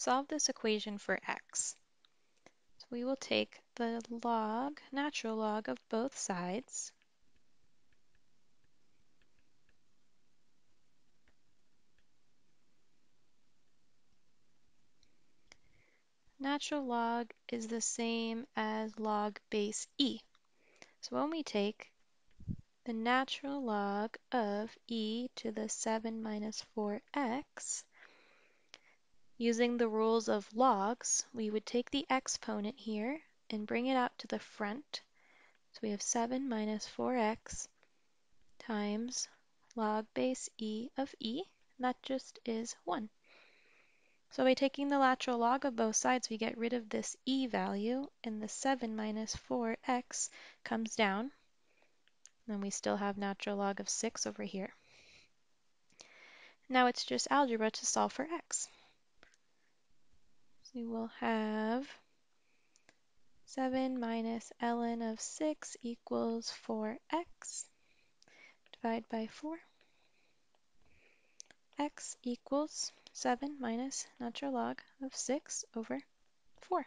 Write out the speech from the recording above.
solve this equation for x. So we will take the log, natural log of both sides. Natural log is the same as log base e. So when we take the natural log of e to the 7 minus 4x, using the rules of logs, we would take the exponent here and bring it out to the front. So we have 7 minus 4x times log base e of e, and that just is 1. So by taking the natural log of both sides, we get rid of this e value, and the 7 minus 4x comes down. And we still have natural log of 6 over here. Now it's just algebra to solve for x. We will have 7 minus ln of 6 equals 4x. Divide by 4. x equals 7 minus natural log of 6 over 4.